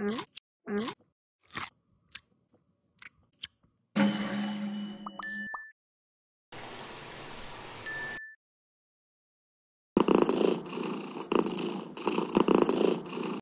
Mm -hmm.